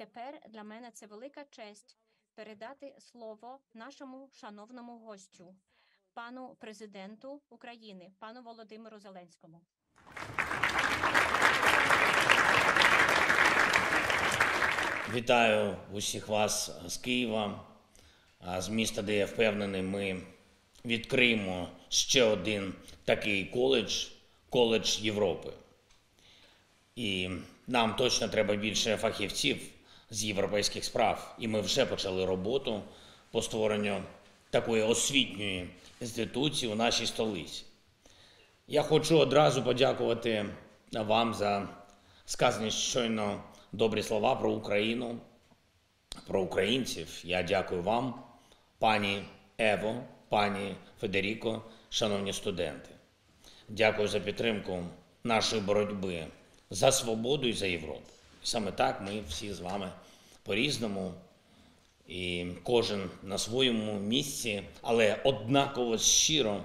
тепер для мене це велика честь передати слово нашому шановному гостю, пану президенту України, пану Володимиру Зеленському. Вітаю усіх вас з Києва, з міста, де я впевнений, ми відкриємо ще один такий коледж коледж Європи. І нам точно треба більше фахівців з європейських справ. І ми вже почали роботу по створенню такої освітньої інституції у нашій столиці. Я хочу одразу подякувати вам за сказані щойно добрі слова про Україну, про українців. Я дякую вам, пані Ево, пані Федеріко, шановні студенти. Дякую за підтримку нашої боротьби за свободу і за Європу. Саме так ми всі з вами по-різному, і кожен на своєму місці, але однаково щиро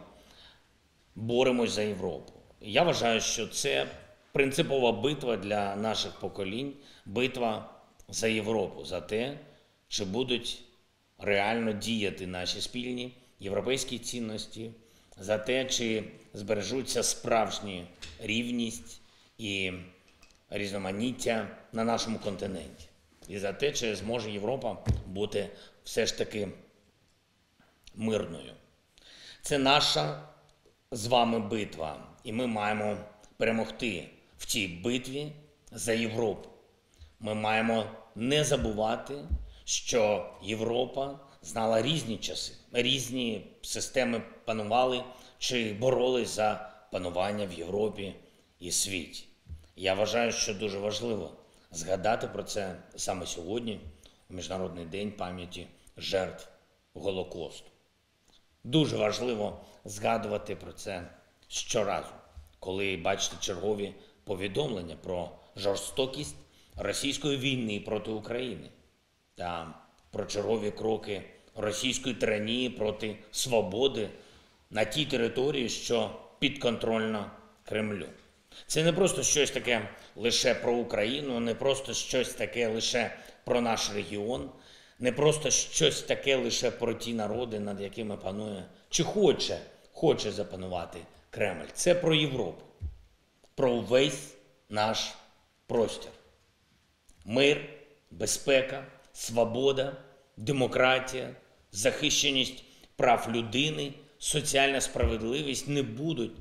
боремось за Європу. Я вважаю, що це принципова битва для наших поколінь, битва за Європу, за те, чи будуть реально діяти наші спільні європейські цінності, за те, чи збережуться справжні рівність і різноманіття на нашому континенті, і за те, чи зможе Європа бути все ж таки мирною. Це наша з вами битва, і ми маємо перемогти в цій битві за Європу. Ми маємо не забувати, що Європа знала різні часи, різні системи панували чи боролись за панування в Європі і світі. Я вважаю, що дуже важливо згадати про це саме сьогодні, у Міжнародний день пам'яті жертв Голокосту. Дуже важливо згадувати про це щоразу, коли бачите чергові повідомлення про жорстокість російської війни проти України та про чергові кроки російської тиранії проти свободи на тій території, що підконтрольна Кремлю. Це не просто щось таке лише про Україну, не просто щось таке лише про наш регіон, не просто щось таке лише про ті народи, над якими панує чи хоче, хоче запанувати Кремль. Це про Європу, про увесь наш простір. Мир, безпека, свобода, демократія, захищеність прав людини, соціальна справедливість не будуть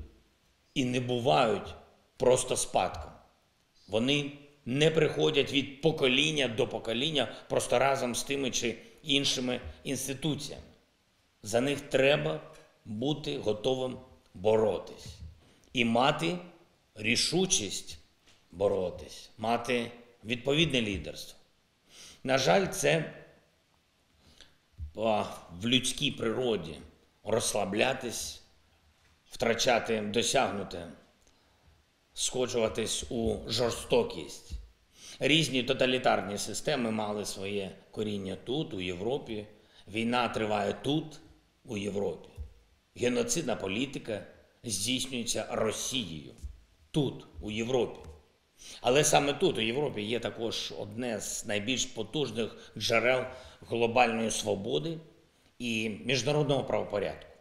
і не бувають просто спадком. Вони не приходять від покоління до покоління просто разом з тими чи іншими інституціями. За них треба бути готовим боротись і мати рішучість боротись, мати відповідне лідерство. На жаль, це в людській природі розслаблятись, втрачати досягнуте, скочуватись у жорстокість. Різні тоталітарні системи мали своє коріння тут, у Європі. Війна триває тут, у Європі. Геноцидна політика здійснюється Росією тут, у Європі. Але саме тут, у Європі, є також одне з найбільш потужних джерел глобальної свободи і міжнародного правопорядку.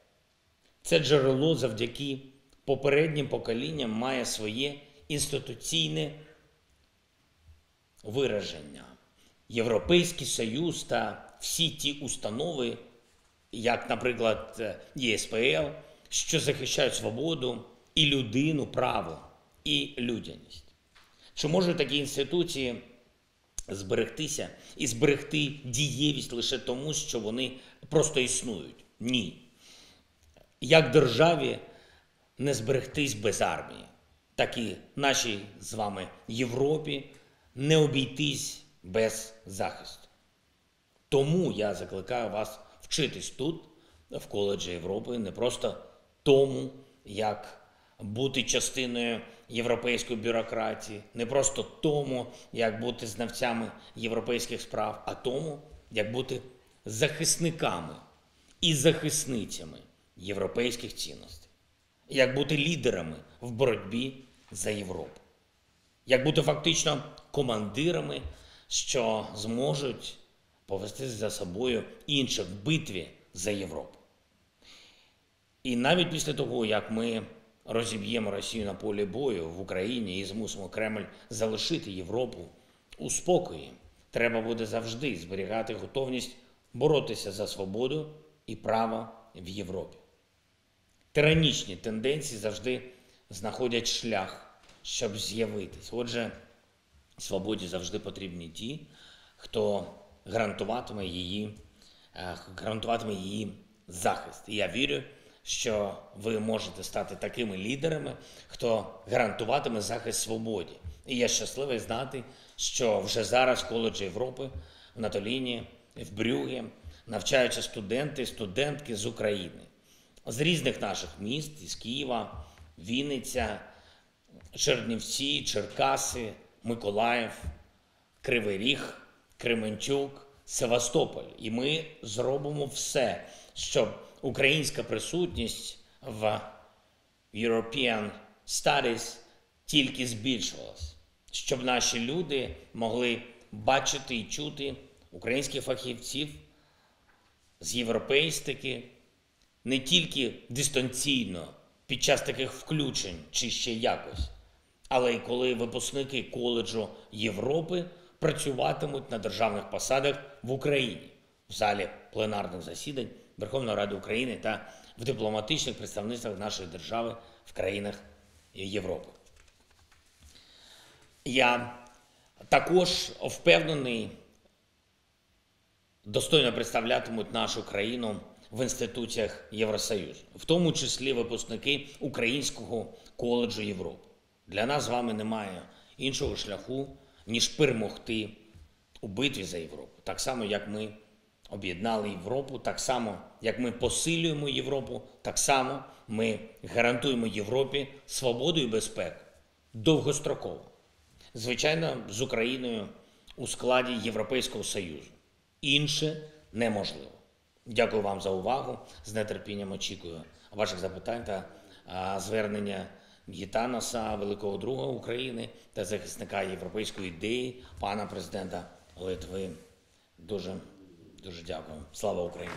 Це джерело завдяки попереднім поколінням має своє інституційне вираження. Європейський Союз та всі ті установи, як, наприклад, ЄСПЛ, що захищають свободу і людину, право і людяність. Чи можуть такі інституції зберегтися і зберегти дієвість лише тому, що вони просто існують? Ні. Як державі не зберегтись без армії, так і нашій з вами Європі не обійтись без захисту. Тому я закликаю вас вчитись тут, в коледжі Європи, не просто тому, як бути частиною європейської бюрократії, не просто тому, як бути знавцями європейських справ, а тому, як бути захисниками і захисницями європейських цінностей, як бути лідерами в боротьбі за Європу, як бути фактично командирами що зможуть повести за собою інших в битві за Європу. І навіть після того, як ми розіб'ємо Росію на полі бою в Україні і змусимо Кремль залишити Європу у спокої, треба буде завжди зберігати готовність боротися за свободу і право в Європі. Тиранічні тенденції завжди знаходять шлях, щоб з'явитись. Отже, свободі завжди потрібні ті, хто гарантуватиме її, е, гарантуватиме її захист. І я вірю, що ви можете стати такими лідерами, хто гарантуватиме захист свободі. І я щасливий знати, що вже зараз коледжі Європи в Натоліні, в Брюге навчаються студенти, студентки з України, з різних наших міст, із Києва, Вінниця, Чернівці, Черкаси, Миколаїв, Кривий Ріг, Кременчук, Севастополь. І ми зробимо все, щоб українська присутність в European Studies тільки збільшувалась, щоб наші люди могли бачити і чути українських фахівців з європейстики не тільки дистанційно під час таких включень чи ще якось, але й коли випускники коледжу Європи працюватимуть на державних посадах в Україні в залі пленарних засідань Верховної Ради України та в дипломатичних представництвах нашої держави в країнах Європи. Я також впевнений, достойно представлятимуть нашу країну в інституціях Євросоюзу, в тому числі випускники Українського коледжу Європи. Для нас з вами немає іншого шляху, ніж перемогти у битві за Європу. Так само, як ми об'єднали Європу, так само, як ми посилюємо Європу, так само ми гарантуємо Європі свободу і безпеку довгостроково. Звичайно, з Україною у складі Європейського Союзу. Інше неможливо. Дякую вам за увагу. З нетерпінням очікую ваших запитань та звернення Гітаноса, великого друга України та захисника європейської ідеї, пана президента Литви. Дуже дуже дякую. Слава Україні!